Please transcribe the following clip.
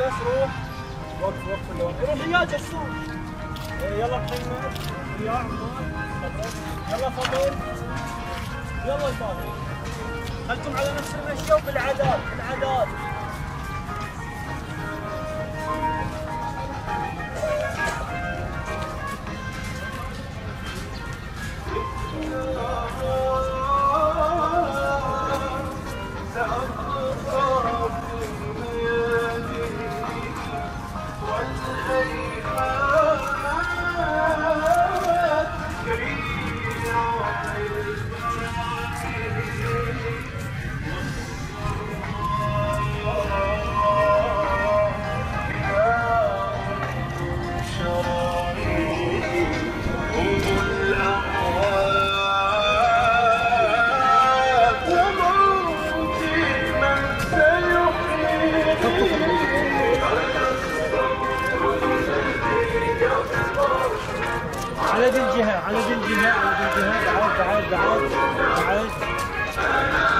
بس روح وقف وقف اللي روح يا جسور يلا محمد يا عمار يلا فضل. يلا الباقي خلكم على نفس المشي وبالعداد بالعداد على ذي الجهة على ذي الجهة على ذي الجهة. بعد بعد بعد بعد